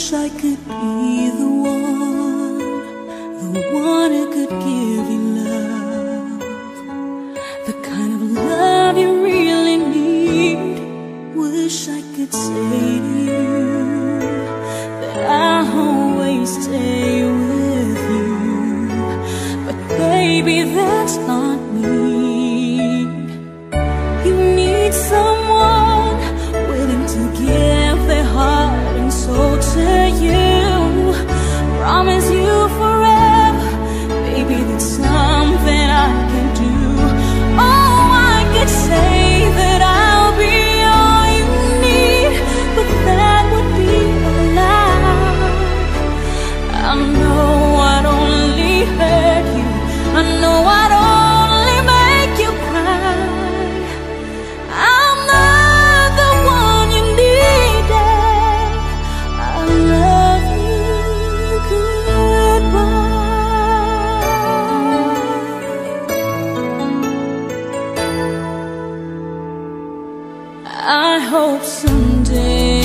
Wish I could be the one, the one who could give you love, the kind of love you really need. Wish I could say I hope someday